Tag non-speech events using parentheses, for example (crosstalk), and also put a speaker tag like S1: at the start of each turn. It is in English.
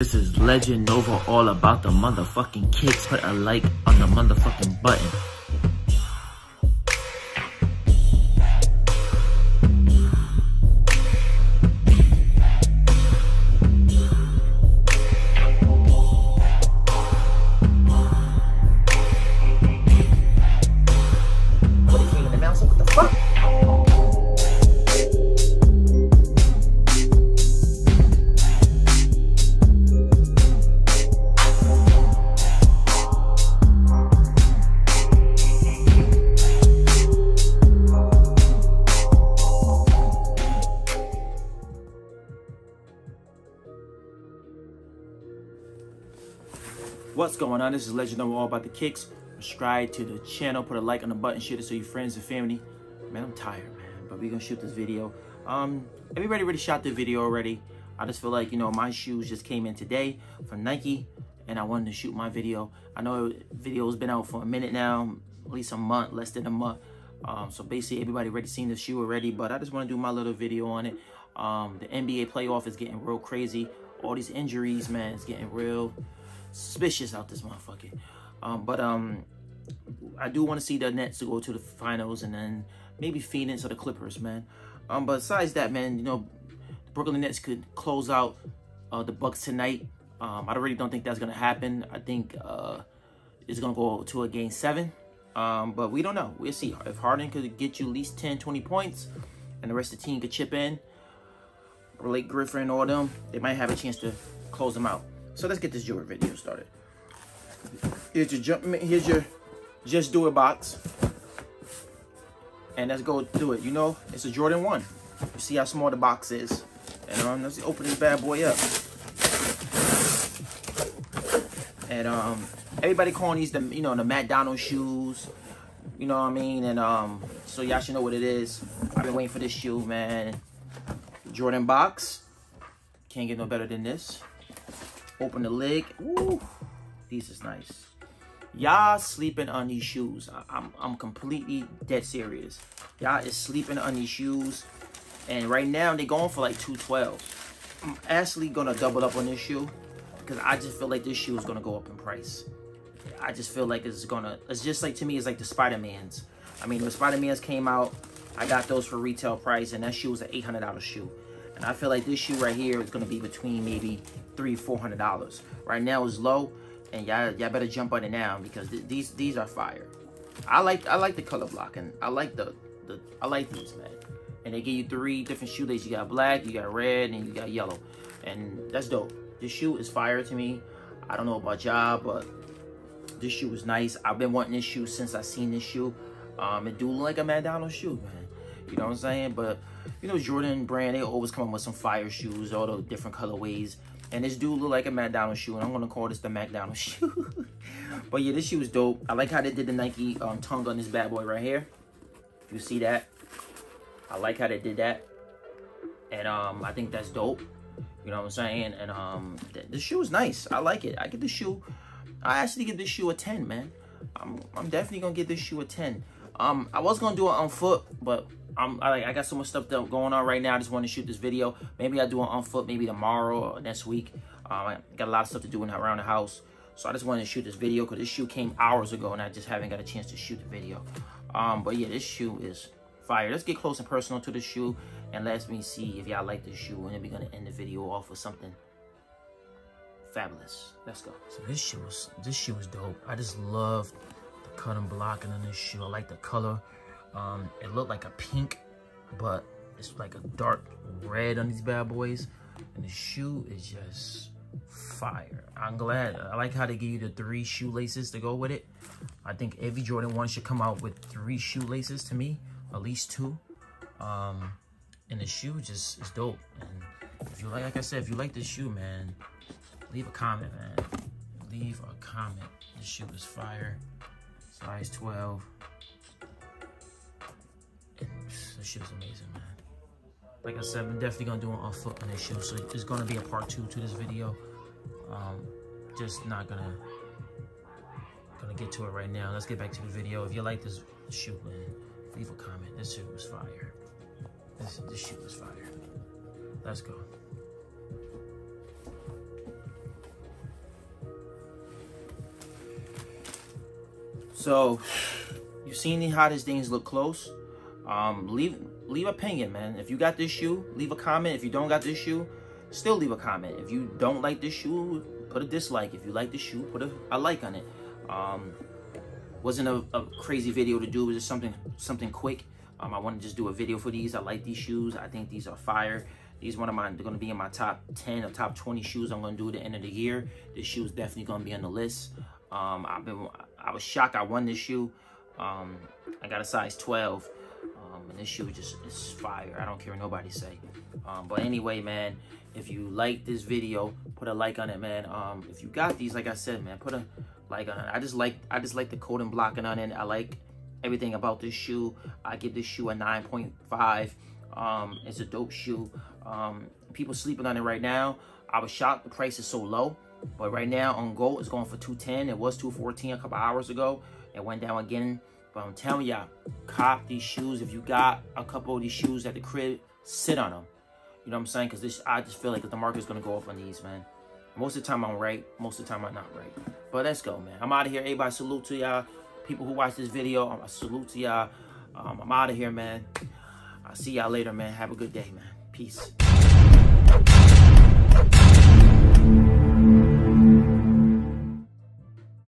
S1: This is Legend Nova all about the motherfucking kicks. Put a like on the motherfucking button. What's going on? This is Legend Nova all about the kicks. Subscribe to the channel, put a like on the button, share it so your friends and family. Man, I'm tired, man, but we're gonna shoot this video. Um, everybody already shot the video already. I just feel like, you know, my shoes just came in today from Nike and I wanted to shoot my video. I know video's been out for a minute now, at least a month, less than a month. Um, so basically everybody already seen the shoe already, but I just want to do my little video on it. Um, the NBA playoff is getting real crazy. All these injuries, man, it's getting real suspicious out this motherfucker. Um, but um, I do want to see the Nets to go to the finals and then maybe Phoenix or the Clippers, man. Um, but besides that, man, you know, the Brooklyn Nets could close out uh, the Bucks tonight. Um, I really don't think that's gonna happen. I think uh, it's gonna go to a game seven. Um, but we don't know. We'll see. If Harden could get you at least 10, 20 points, and the rest of the team could chip in, Blake Griffin or them, they might have a chance to close them out. So let's get this jewelry video started. Here's your jump. Here's your just do it box, and let's go do it. You know, it's a Jordan one. You see how small the box is, and um, let's open this bad boy up. And um, everybody calling these the you know the McDonald's shoes. You know what I mean? And um, so y'all should know what it is. I've been waiting for this shoe, man. Jordan box. Can't get no better than this. Open the lid. Ooh, these is nice. Y'all sleeping on these shoes. I'm, I'm completely dead serious. Y'all is sleeping on these shoes. And right now, they going for like 212. I'm actually going to double up on this shoe. Because I just feel like this shoe is going to go up in price. I just feel like it's going to... It's just like, to me, it's like the Spider-Mans. I mean, when Spider-Mans came out, I got those for retail price. And that shoe was an $800 shoe. And I feel like this shoe right here is going to be between maybe three, four hundred dollars. Right now is low, and y'all y'all better jump on it now because th these these are fire. I like I like the color block and I like the the I like these man. And they give you three different shoelaces. You got black, you got red, and you got yellow, and that's dope. This shoe is fire to me. I don't know about y'all, but this shoe is nice. I've been wanting this shoe since I seen this shoe. Um, it do look like a McDonald's shoe, man. You know what I'm saying? But you know, Jordan brand, they always come up with some fire shoes, all the different colorways. And this dude look like a McDonald's shoe, and I'm gonna call this the McDonald's (laughs) shoe. but yeah, this shoe is dope. I like how they did the Nike um, tongue on this bad boy right here. You see that? I like how they did that. And um, I think that's dope. You know what I'm saying? And um, th the shoe is nice. I like it. I get the shoe. I actually give this shoe a 10, man. I'm, I'm definitely gonna give this shoe a 10. Um, I was gonna do it on foot, but I'm I, I got so much stuff going on right now. I just want to shoot this video. Maybe I'll do it on foot, maybe tomorrow or next week. Um, I got a lot of stuff to do in, around the house. So I just wanted to shoot this video because this shoe came hours ago and I just haven't got a chance to shoot the video. Um, but yeah, this shoe is fire. Let's get close and personal to the shoe and let me see if y'all like this shoe. And then we're gonna end the video off with something fabulous. Let's go. So this shoe was this shoe is dope. I just love the cut and blocking on this shoe. I like the color. Um, it looked like a pink, but it's like a dark red on these bad boys. And the shoe is just fire. I'm glad. I like how they give you the three shoelaces to go with it. I think every Jordan 1 should come out with three shoelaces to me, at least two. Um, and the shoe just is dope. And if you like, like I said, if you like this shoe, man, leave a comment, man. Leave a comment. This shoe is fire. Size 12. ship's amazing, man. Like I said, I'm definitely gonna do an off foot on this ship, so it's gonna be a part two to this video. Um, just not gonna gonna get to it right now. Let's get back to the video. If you like this shoe, man, leave a comment. This shoe was fire. This this was fire. Let's go. So, you've seen how these things look close. Um, leave leave opinion, man. If you got this shoe, leave a comment. If you don't got this shoe, still leave a comment. If you don't like this shoe, put a dislike. If you like the shoe, put a, a like on it. Um, wasn't a, a, crazy video to do. It was just something something quick. Um, I want to just do a video for these. I like these shoes. I think these are fire. These one of mine. They're gonna be in my top 10 or top 20 shoes I'm gonna do at the end of the year. This shoe is definitely gonna be on the list. Um, I've been. I was shocked. I won this shoe. Um, I got a size 12. And this shoe just is fire. I don't care what nobody say. Um, but anyway, man, if you like this video, put a like on it, man. Um, if you got these, like I said, man, put a like on it. I just like I just like the coding blocking on it. I like everything about this shoe. I give this shoe a 9.5. Um, it's a dope shoe. Um, people sleeping on it right now. I was shocked the price is so low. But right now on GOAT, it's going for 210. It was 214 a couple hours ago. It went down again. But I'm telling y'all, cop these shoes. If you got a couple of these shoes at the crib, sit on them. You know what I'm saying? Because this, I just feel like the market's going to go up on these, man. Most of the time I'm right. Most of the time I'm not right. But let's go, man. I'm out of here. Everybody salute to y'all. People who watch this video, I salute to y'all. Um, I'm out of here, man. I'll see y'all later, man. Have a good day, man. Peace.